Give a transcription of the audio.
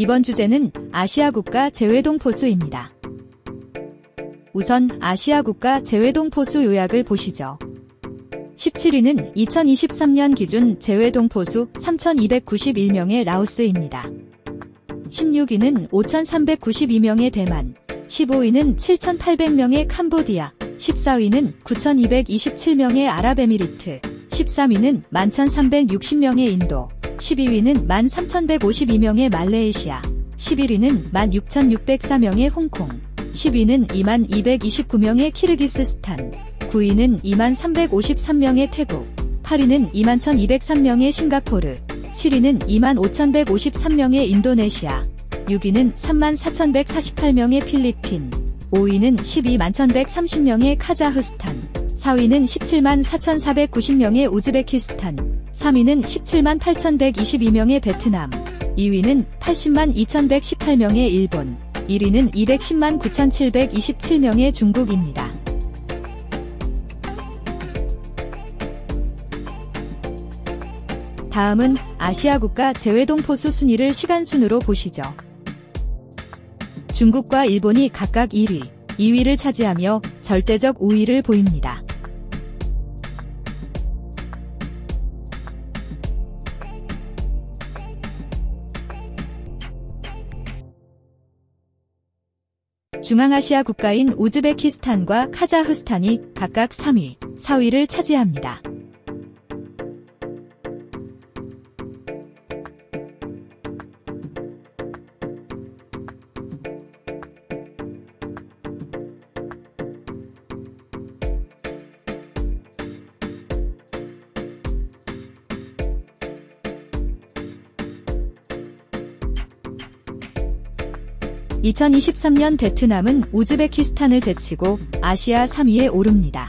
이번 주제는 아시아 국가 재외동 포수입니다. 우선 아시아 국가 재외동 포수 요약을 보시죠. 17위는 2023년 기준 재외동 포수 3,291명의 라오스입니다. 16위는 5,392명의 대만, 15위는 7,800명의 캄보디아, 14위는 9,227명의 아랍에미리트, 13위는 11,360명의 인도, 12위는 13,152명의 말레이시아, 11위는 16,604명의 홍콩, 10위는 2229명의 키르기스스탄, 9위는 2353명의 태국, 8위는 21,203명의 싱가포르, 7위는 25,153명의 인도네시아, 6위는 34,148명의 필리핀, 5위는 121,130명의 카자흐스탄, 4위는 17만 4,490명의 우즈베키스탄, 3위는 17만 8,122명의 베트남, 2위는 80만 2,118명의 일본, 1위는 210만 9,727명의 중국입니다. 다음은 아시아 국가 재외동포수 순위를 시간순으로 보시죠. 중국과 일본이 각각 1위, 2위를 차지하며 절대적 우위를 보입니다. 중앙아시아 국가인 우즈베키스탄과 카자흐스탄이 각각 3위, 4위를 차지합니다. 2023년 베트남은 우즈베키스탄을 제치고 아시아 3위에 오릅니다.